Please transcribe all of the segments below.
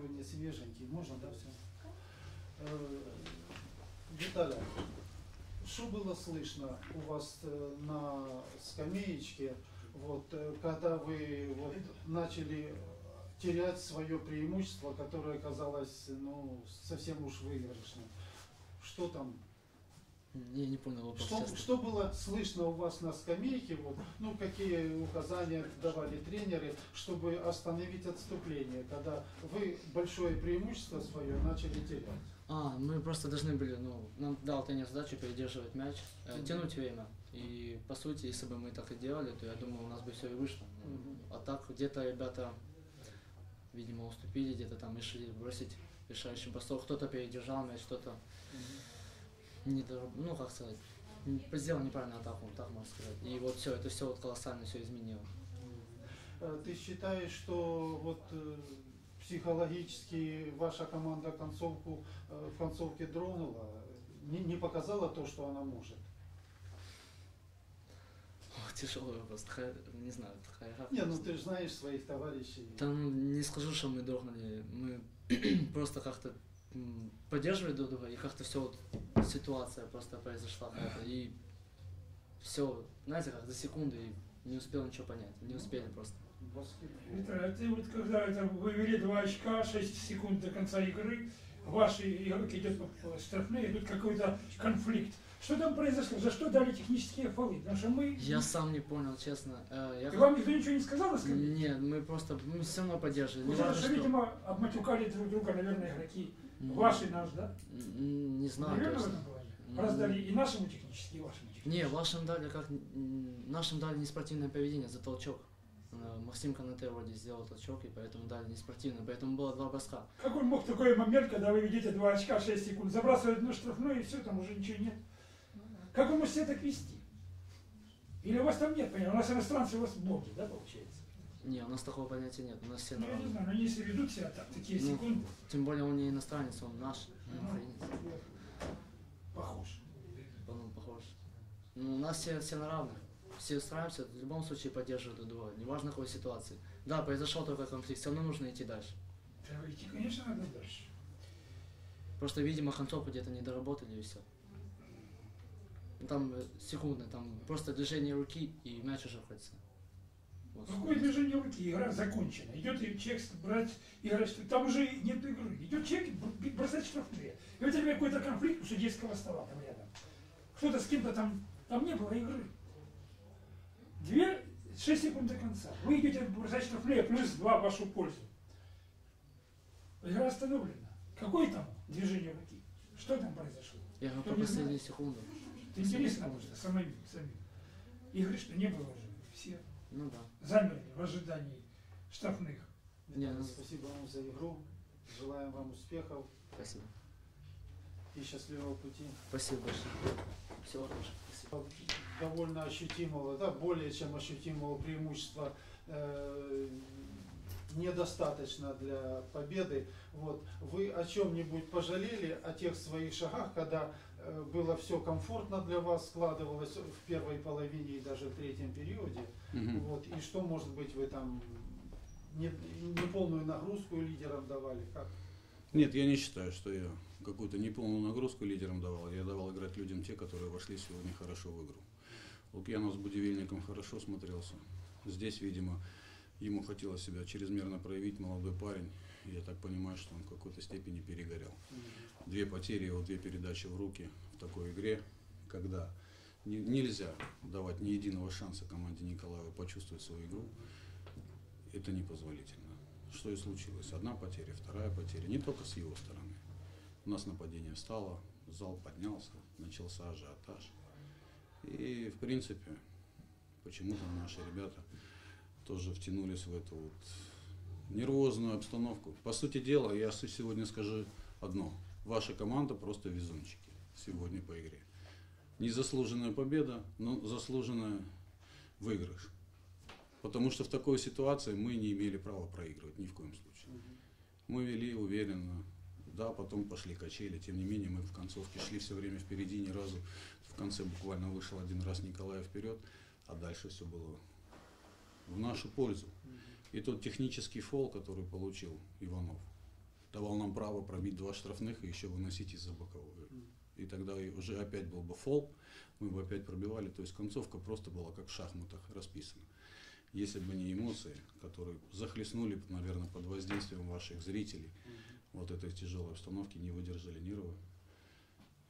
сегодня свеженький. Можно, да, все? Виталий, что было слышно у вас э, на скамеечке, вот, э, когда вы вот, начали терять свое преимущество, которое казалось ну, совсем уж выигрышным? Что там Я не понял вопрос. что, честно. что было слышно у вас на скамейке? Вот, ну, какие указания давали тренеры, чтобы остановить отступление, когда вы большое преимущество свое начали терять? А, мы просто должны были, ну, нам дал тренер задачу передерживать мяч, э, тянуть время. И по сути, если бы мы так и делали, то я думаю, у нас бы все и вышло. Мгм. А так где-то ребята, видимо, уступили, где-то там решили бросить решающий бросок. Кто-то передержал мяч, кто-то не ну как сказать, сделал неправильную атаку, так можно сказать. И вот все, это все вот колоссально все изменило. Э, Ты считаешь, что вот э, психологически ваша команда концовку э, в концовке дронула, не, не показала то, что она может? О, Тяжелый вопрос, не знаю, хайрак. Не, ну ты же знаешь своих товарищей. Там не скажу, что мы дрогнули, мы просто как-то поддерживали друг друга, и как-то все вот ситуация просто произошла и все, знаете, как за секунду, и не успел ничего понять, не успели просто. Виталий, а ты вот когда это вы вели 2 очка, 6 секунд до конца игры, ваши игроки идет штрафные, идет какой-то конфликт. Что там произошло? За что дали технические фолы? Потому что мы... Я сам не понял, честно. Э, я И вам никто ничего не сказал? Нет, мы просто, мы все равно поддерживали. Что. видимо, обматюкали друг друга, наверное, игроки. М, Ваши, наш, да? Не знаю Наверное, в этом плане. Раздали и нашему технически, и вашему технически. Не, вашим дали как нашим дали неспортивное поведение за толчок. Э, Максим Канате вроде сделал толчок, и поэтому дали неспортивное, поэтому было два броска. Как он мог такой момент, когда вы ведете 2 очка, 6 секунд, забрасывать на штрафную, и все, там уже ничего нет? Как он может себя так вести? Или у вас там нет, понятно? У нас иностранцы, у вас боги, да, получается? Не, у нас такого понятия нет, у нас все Ну, я не знаю, но они если ведут себя так, такие Ну, секунды, Тем более он не иностранец, он наш, он ну, украинец. похож. Он похож. Ну, у нас все, все на равных. Все стараемся в любом случае поддерживать друг друга, неважно какой ситуации. Да, произошел только конфликт, все равно нужно идти дальше. Треба идти, конечно, надо дальше. Просто, видимо, концовку где-то не доработали и все. Там э, секунды, там просто движение руки и мяч уже в кольце. Вот. Какое движение руки? Игра закончена. Идет и человек брать, играть. Там уже нет игры. Идет человек бросать штрафные. И вот теперь какой-то конфликт у судейского стола там рядом. Кто-то с кем-то там, там не было игры. Две, шесть секунд до конца. Вы идете бросать штрафные, плюс два в вашу пользу. Игра остановлена. Какое там движение руки? Что там произошло? Я Кто по секунду. Это интересно самим, самим. Игры что не было уже. Все Ну да. замерли в ожидании штрафных. Не, Виталий, ну- спасибо вам за игру. Желаем вам успехов Спасибо. и счастливого пути. Спасибо большое. Всего хорошего. Спасибо. довольно ощутимого, да, более чем ощутимого преимущества э, недостаточно для победы. Вот. Вы о чем-нибудь пожалели, о тех своих шагах, когда э, было все комфортно для вас, складывалось в первой половине и даже в третьем периоде? Мгм. Вот. И что, может быть, вы там не, неполную нагрузку лидерам давали? Как? Нет, я не считаю, что я какую-то неполную нагрузку лидерам давал. Я давал играть людям те, которые вошли сегодня хорошо в игру. Лукьянов с Будивельником хорошо смотрелся. Здесь, видимо, ему хотелось себя чрезмерно проявить, молодой парень. Я так понимаю, что он в какой-то степени перегорел. Две потери, его две передачи в руки в такой игре, когда не- нельзя давать ни единого шанса команде Николаева почувствовать свою игру, это непозволительно. Что и случилось. Одна потеря, вторая потеря, не только с его стороны. У нас нападение встало, зал поднялся, начался ажиотаж. И, в принципе, почему-то наши ребята тоже втянулись в эту вот нервозную обстановку. По сути дела, я сегодня скажу одно. Ваша команда просто везунчики сегодня по игре. Незаслуженная победа, но заслуженная выигрыш. Потому что в такой ситуации мы не имели права проигрывать ни в коем случае. Мы вели уверенно, да, потом пошли качели, тем не менее мы в концовке шли все время впереди, ни разу в конце буквально вышел один раз Николаев вперед, а дальше все было в нашу пользу. И тот технический фол, который получил Иванов, давал нам право пробить два штрафных и еще выносить из-за боковой. И тогда уже опять был бы фол, мы бы опять пробивали. То есть концовка просто была как в шахматах расписана. Если бы не эмоции, которые захлестнули, наверное, под воздействием ваших зрителей, вот этой тяжелой обстановки не выдержали нервы.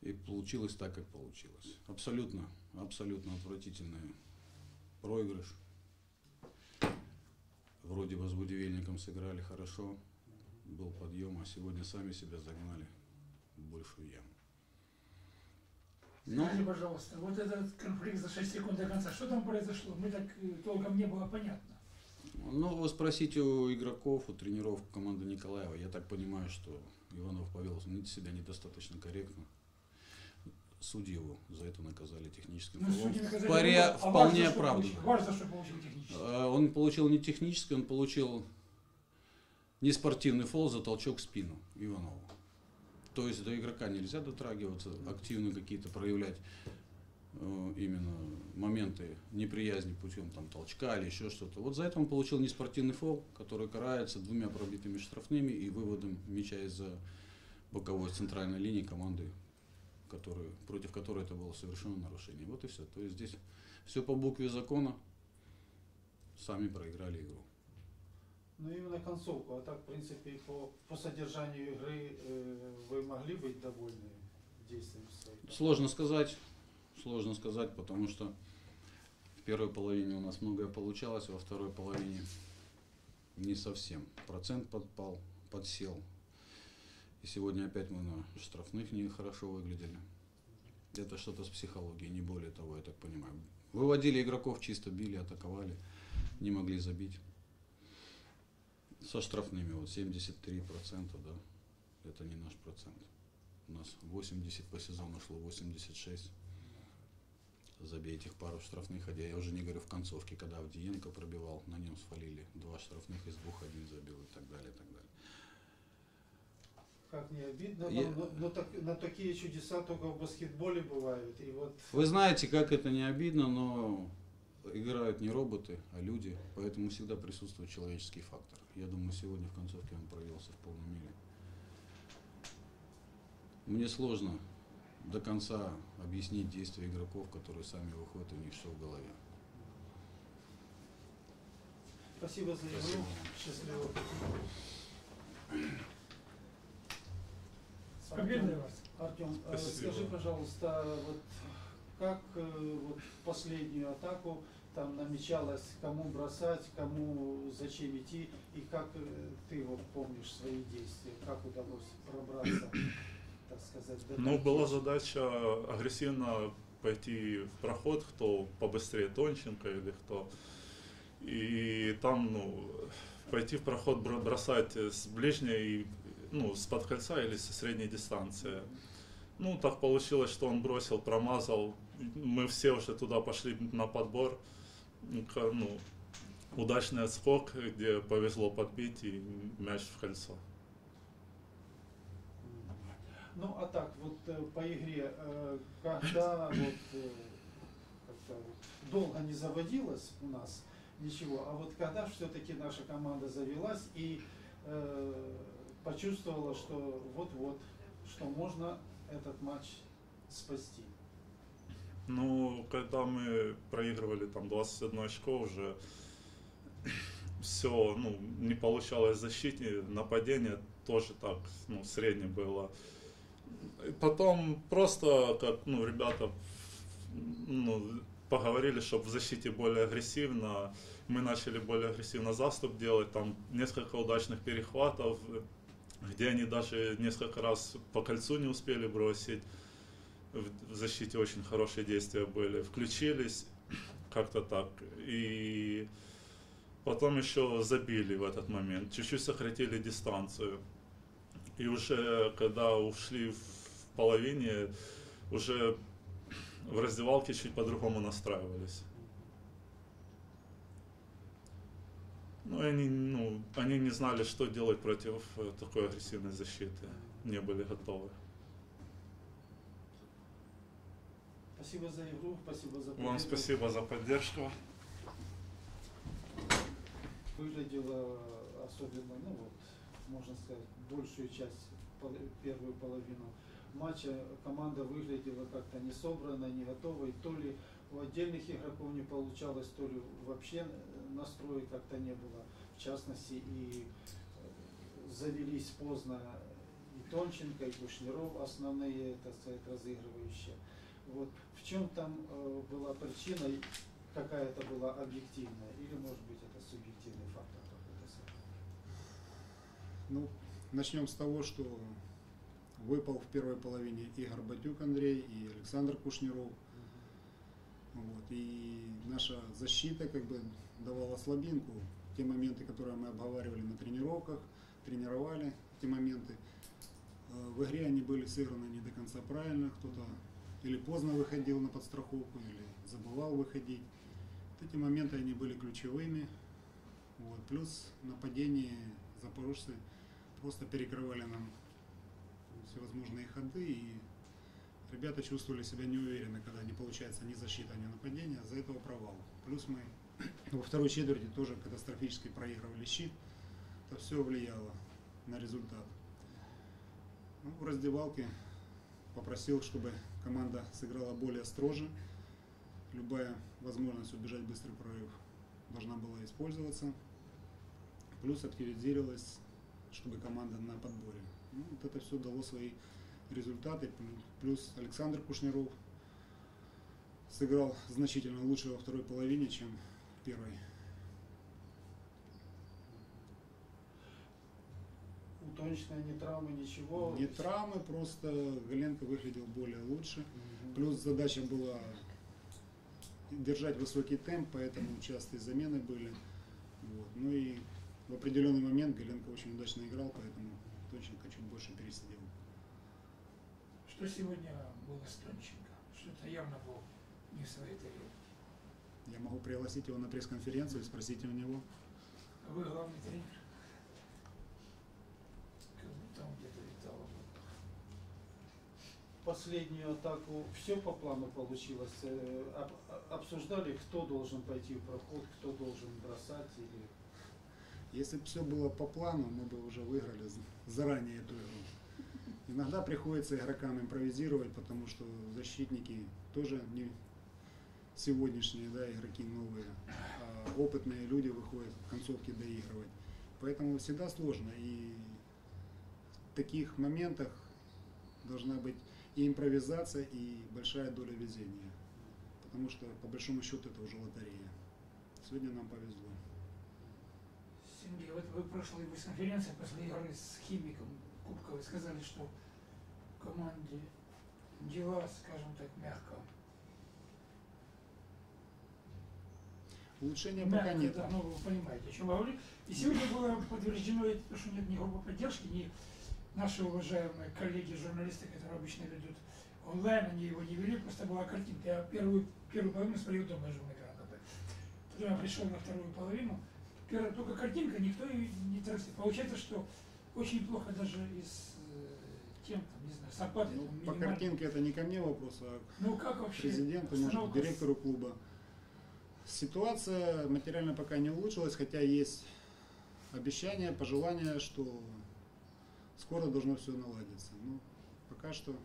И получилось так, как получилось. Абсолютно, абсолютно отвратительный проигрыш. Вроде бы с будивельником сыграли хорошо, был подъем, а сегодня сами себя загнали в большую яму. Ну, Скажи, пожалуйста, вот этот конфликт за 6 секунд до конца, что там произошло? Мы так э, толком не было понятно. ну, вы спросите у игроков, у тренеров команды Николаева. Я так понимаю, что Иванов повел себя недостаточно корректно. Судьи его за это наказали техническим Ну, фолом. а вполне оправданно. за что получил Он получил не технический, он получил не спортивный фол за толчок в спину Иванову. То есть до игрока нельзя дотрагиваться, активно какие-то проявлять э, именно моменты неприязни путем там, толчка или еще что-то. Вот за это он получил неспортивный фол, который карается двумя пробитыми штрафными и выводом мяча из-за боковой центральной линии команды, который, против которой это было совершено нарушение. Вот и все. То есть здесь все по букве закона, сами проиграли игру. Ну именно концовку, а так в принципе по, по содержанию игры э, вы могли быть довольны действиями своих? Сложно сказать, сложно сказать, потому что в первой половине у нас многое получалось, во второй половине не совсем. Процент подпал, подсел. И сегодня опять мы на штрафных нехорошо выглядели. Это что-то с психологией, не более того, я так понимаю. Выводили игроков, чисто били, атаковали, не могли забить. Со штрафными вот 73%, да, это не наш процент. У нас 80 по сезону шло, 86. Забей этих пару штрафных, хотя я уже не говорю в концовке, когда Авдиенко пробивал, на нем свалили два штрафных из двух, один забил и так далее, и так далее. Как не обидно, Я- но, но- но так- на такие чудеса только в баскетболе бывают. И вот Вы знаете, как это не обидно, но играют не роботы, а люди, поэтому всегда присутствует человеческий фактор. Я думаю, сегодня в концовке он проявился в полной мере. Мне сложно до конца объяснить действия игроков, которые сами выходят, у них что в голове. спасибо за игру. Спасибо. Счастливо. С победой вас. Артем, э, Спасибо. скажи, пожалуйста, вот как э, вот последнюю атаку там намечалось, кому бросать, кому зачем идти, и как э, ты вот помнишь свои действия, как удалось пробраться, так сказать, до Ну, была задача агрессивно пойти в проход, кто побыстрее Тонченко или кто. И там, ну, пойти в проход бро- бросать с ближней, ну, с под кольца или со средней дистанции. Ну, так получилось, что он бросил, промазал. Мы все уже туда пошли на подбор. Ну, Ну, удачный отскок, где повезло подбить и мяч в кольцо. Ну, а так, вот э, по игре, э, когда вот э, вот долго не заводилось у нас ничего, а вот когда все-таки наша команда завелась и э, почувствовала, что вот-вот, что можно этот матч спасти. Ну, когда мы проигрывали там 21 очко, уже все, ну, не получалось защите, нападение тоже так, ну, среднее было. И потом просто, как, ну, ребята, ну, поговорили, чтобы в защите более агрессивно, мы начали более агрессивно заступ делать, там несколько удачных перехватов, где они даже несколько раз по кольцу не успели бросить в защите очень хорошие действия были. Включились как-то так. И потом еще забили в этот момент. Чуть-чуть сократили дистанцию. И уже когда ушли в половине, уже в раздевалке чуть по-другому настраивались. Ну, они, ну, они не знали, что делать против э, такой агрессивной защиты. Не были готовы. Спасибо за игру, спасибо за Вам победу. спасибо за поддержку. Выглядело особенно, ну вот, можно сказать, большую часть, первую половину матча команда выглядела как-то не собранной, не готовой, то ли у отдельных игроков не получалось, то ли вообще настроя как-то не было. В частности, и э, завелись поздно и Тонченко, и Кушнеров, основные, так сказать, разыгрывающие. Вот. В чем там э, была причина, и какая-то была объективная, или, может быть, это субъективный фактор какой-то? Ну, начнем с того, что выпал в первой половине Игорь Батюк Андрей и Александр Кушнеров. Вот. И наша защита как бы давала слабинку. Те моменты, которые мы обговаривали на тренировках, тренировали те моменты. Э, В игре они были сыграны не до конца правильно. Кто-то или поздно выходил на подстраховку, или забывал выходить. Вот эти моменты они были ключевыми. Вот. Плюс нападение запорожцы просто перекрывали нам всевозможные ходы, и ребята чувствовали себя неуверенно, когда не получается ни защита, ни нападение, за этого провал. Плюс мы во второй четверти тоже катастрофически проигрывали щит, это все влияло на результат. Ну, в раздевалке попросил, чтобы команда сыграла более строже. Любая возможность убежать быстрый прорыв должна была использоваться. Плюс активизировалась, чтобы команда на подборе. Ну, вот это все дало свои результаты. Плюс Александр Кушнеров сыграл значительно лучше во второй половине, чем в первой. У Тонченко ни травмы, ничего? Не травмы, просто Галенко выглядел более лучше. Мгм. Плюс задача была держать высокий темп, поэтому частые замены были. Вот. Ну и в определенный момент Галенко очень удачно играл, поэтому Тонченко чуть больше пересидел. Что сегодня было с Тонченко? Что-то явно был не в своей тарелке. Я могу пригласить его на пресс-конференцию и спросить у него. А Вы главный тренер. Как будто он где-то облаках. Последнюю атаку все по плану получилось? Э, об- обсуждали, кто должен пойти в проход, кто должен бросать или... Если бы все было по плану, мы бы уже выиграли заранее эту игру. Иногда приходится игрокам импровизировать, потому что защитники тоже не сегодняшние да, игроки новые, а опытные люди выходят в концовке доигрывать. Поэтому всегда сложно. И в таких моментах должна быть и импровизация, и большая доля везения. Потому что, по большому счету, это уже лотерея. Сегодня нам повезло. Сергей, вот вы прошлой пресс-конференции после игры с Химиком Кубковой сказали, что в команде дела, скажем так, мягко. Улучшения пока Мягко, нет. да, ну вы понимаете, о чем я говорю. И сегодня было подтверждено, что нет ни группы поддержки, ни наши уважаемые коллеги, журналисты, которые обычно ведут онлайн, они его не вели, просто была картинка. Я первую, первую половину смотрел дома, Гранатопе. Потом я пришел на вторую половину, первая только картинка, никто ее не транслирует. Получается, что очень плохо даже и с э, тем, там, не знаю, с апатией, Ну, по картинке это не ко мне вопрос, а Ну как к вообще? президенту, может, директору клуба. Ситуация материально пока не улучшилась, хотя есть обещание, пожелание, что скоро должно все наладиться. Ну, пока что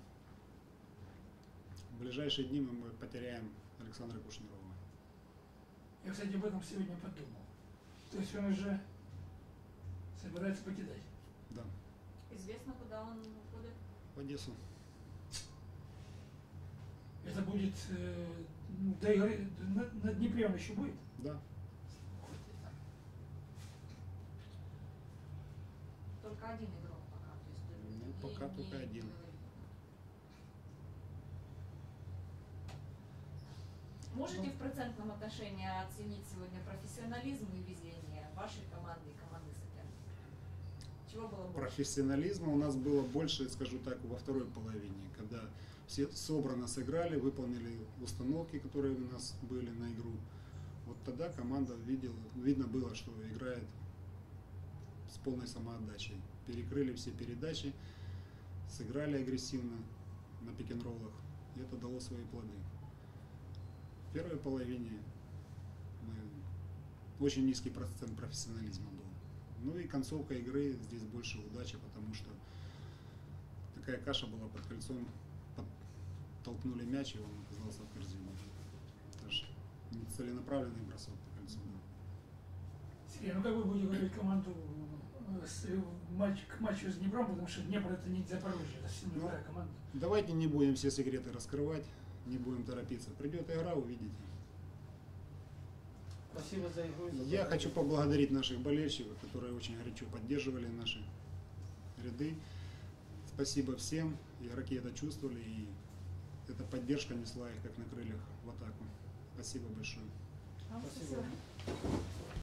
в ближайшие дни мы потеряем Александра Кушнерова. Я, кстати, об этом сегодня подумал. То есть он уже собирается покидать. Да, Известно, куда он уходит? в Одессу. Это будет э, ну, игры на, на Днепре он еще будет? Да. И. Только один игрок пока. То есть, Ну, пока не только один. говорили. Можете в процентном отношении оценить сегодня профессионализм и везение вашей команды и? Чего было больше? Профессионализма у нас было больше, скажу так, во второй половине, когда все собрано сыграли, выполнили установки, которые у нас были на игру. Вот тогда команда видела, видно было, что играет с полной самоотдачей. Перекрыли все передачи, сыграли агрессивно на пик-н-роллах, и это дало свои плоды. В первой половине мы очень низкий процент профессионализма. Ну и концовка игры здесь больше удачи, потому что такая каша была под кольцом, толкнули мяч, и он оказался в корзине. Это ж не целенаправленный бросок по кольцу. был. Сергей, ну как вы будете готовить команду э, с- э, матч, к матчу с Днепром, потому что Днепр это не Запорожье, это Ну, сильная команда. Давайте не будем все секреты раскрывать, не будем торопиться. Придет игра, увидите. Спасибо за игру. за Я хочу поблагодарить наших болельщиков, которые очень горячо поддерживали наши ряды. Спасибо всем. Игроки это чувствовали, и эта поддержка несла их как на крыльях в атаку. Спасибо большое. Спасибо.